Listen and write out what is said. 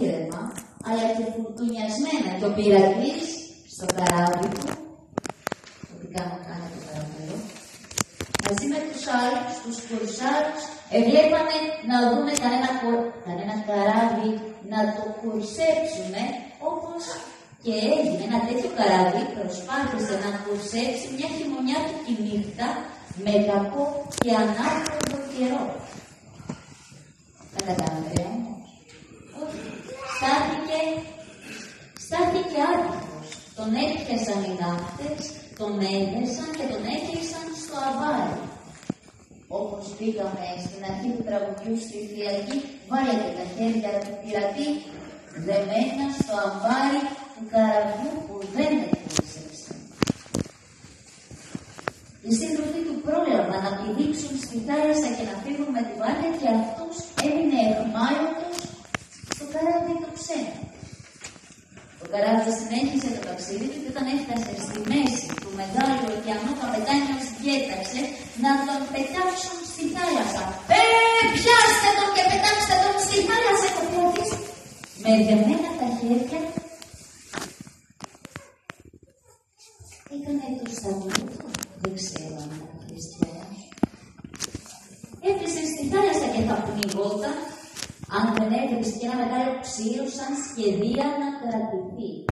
ήρεμα, αλλά και φουρτουνιασμένα. Και ο πειρατής στο καράβι του, το τι κάνω κάνει το καράβι μαζί με τους άλλους, τους κουρσάρους, εβλέπανε να δούμε κανένα, κανένα καράβι να το κουρσέψουμε, όπως και έγινε ένα τέτοιο καράβι, προσπάθησε να κουρσέψει μια χειμωνιάτικη νύχτα με κακό και ανάποδο καιρό. Καταλάβατε όμως. Όχι. Στάθηκε, στάθηκε άτυχος. Τον έπιασαν οι ναύτες, τον έδεσαν και τον έκλεισαν στο αβάρι. Όπως πήγαμε στην αρχή του τραγουδιού στη φυλακή, βάλετε τα χέρια του πειρατή δεμένα στο αβάρι του καραβιού που δεν εκπλήσεψε. Οι σύντροφοι του πρόλαβαν να πηδήξουν στη θάλασσα και να φύγουν με τη βάρκα και αυτός έμεινε εχμάλωτος στο καράβι του ξένου. Το καράβι συνέχισε το ταξίδι του και όταν έφτασε στη μέση του μεγάλου ωκεανού, ο καπετάνιος διέταξε να τον πετάξουν στη θάλασσα. Ε, πιάστε τον και πετάξτε τον στη θάλασσα, ο με δεμένα τα χέρια έκανε το σταυρό δεν ξέρω αν ήταν χριστιανός. Έπεσε στη θάλασσα και θα πνιγόταν αν δεν έπεσε και ένα μεγάλο ξύλο σαν σχεδία να κρατηθεί.